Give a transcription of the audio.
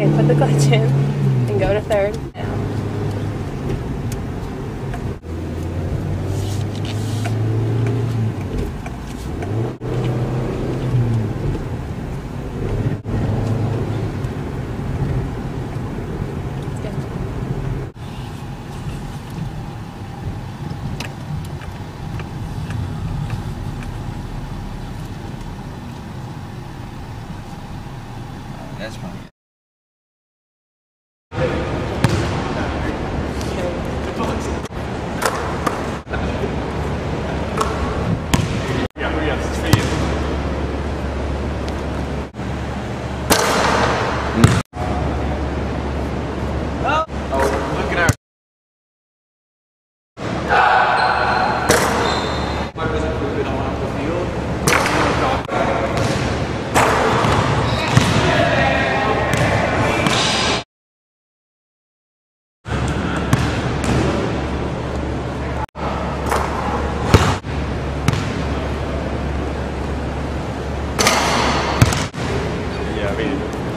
Okay, put the clutch in and go to third. That's fine. mean,